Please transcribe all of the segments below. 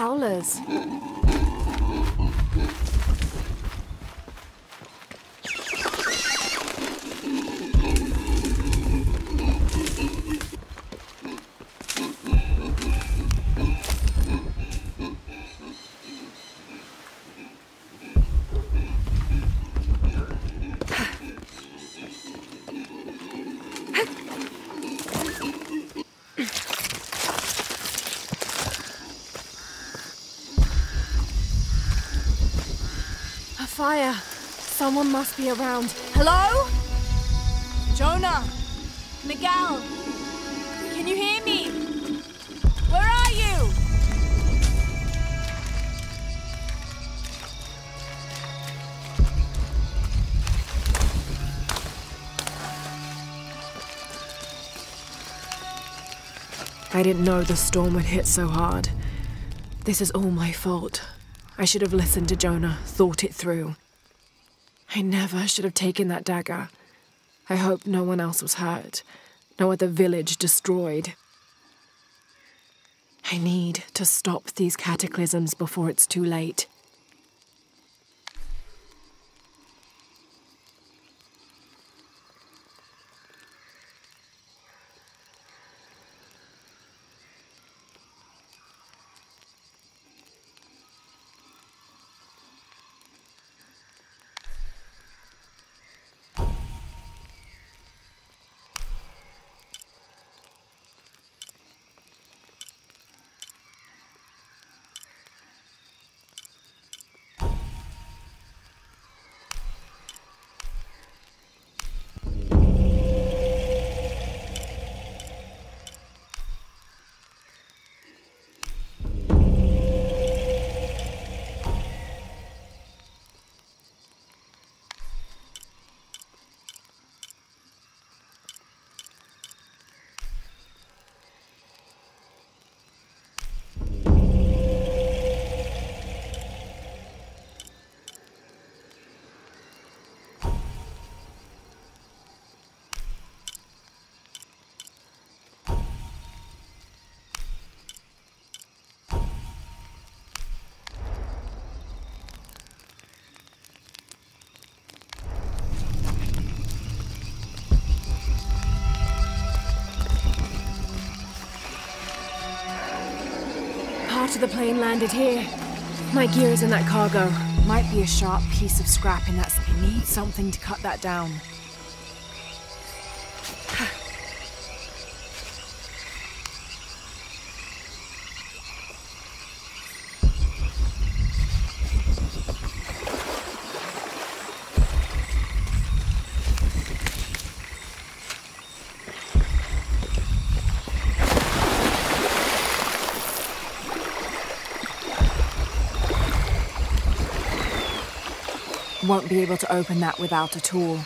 Howlers. Fire. Someone must be around. Hello? Jonah? Miguel? Can you hear me? Where are you? I didn't know the storm would hit so hard. This is all my fault. I should have listened to Jonah, thought it through. I never should have taken that dagger. I hope no one else was hurt, no other village destroyed. I need to stop these cataclysms before it's too late. Of the plane landed here. My gear is in that cargo. Might be a sharp piece of scrap in that. Need something to cut that down. Won't be able to open that without a tool.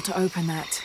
To open that.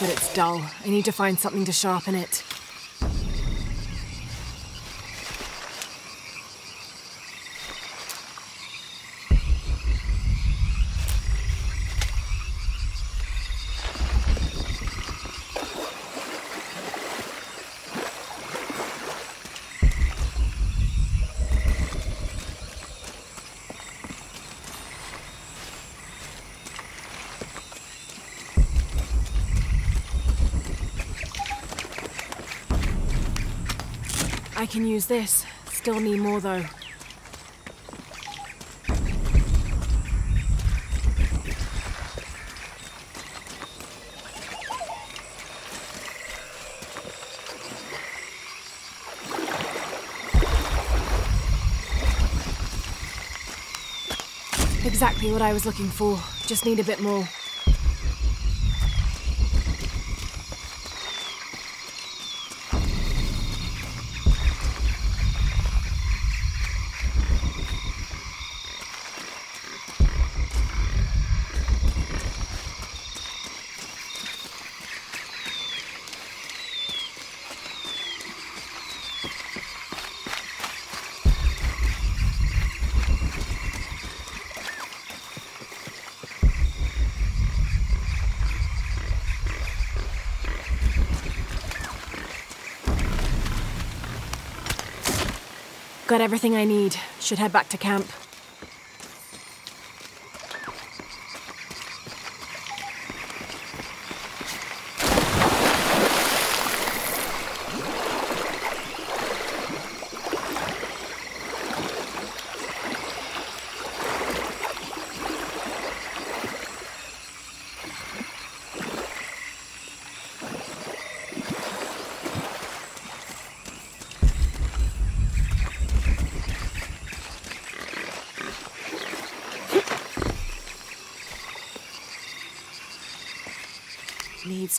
But it's dull. I need to find something to sharpen it. I can use this. Still need more though. Exactly what I was looking for. Just need a bit more. Got everything I need. Should head back to camp.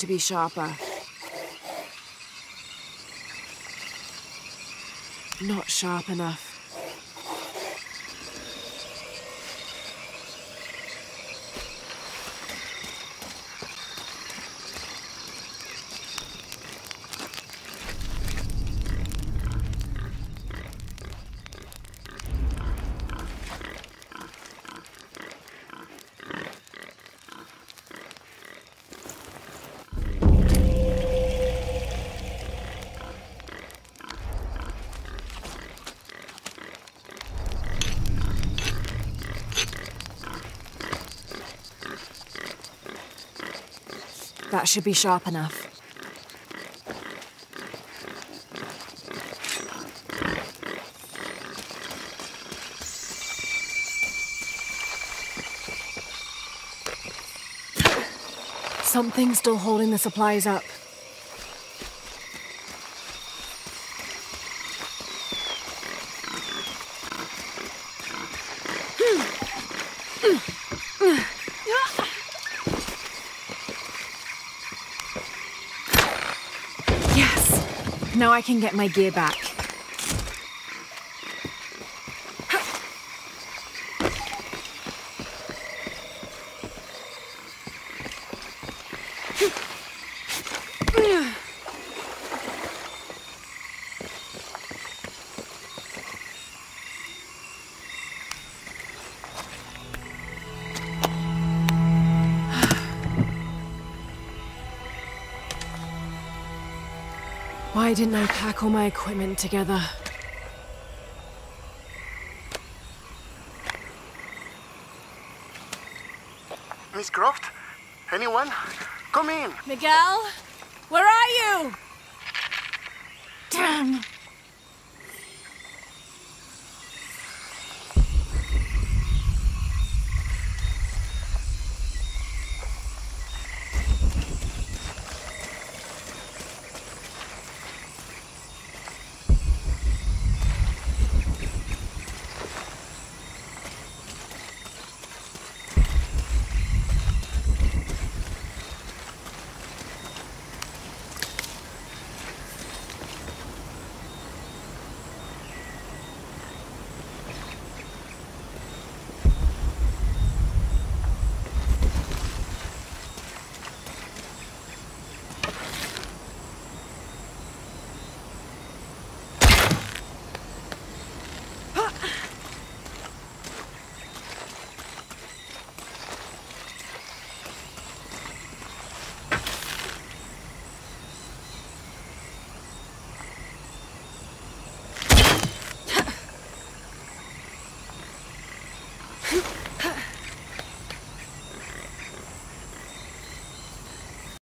To be sharper. Not sharp enough. That should be sharp enough. Something's still holding the supplies up. Now I can get my gear back. Why didn't I pack all my equipment together? Miss Croft? Anyone? Come in! Miguel? Where are you? Damn!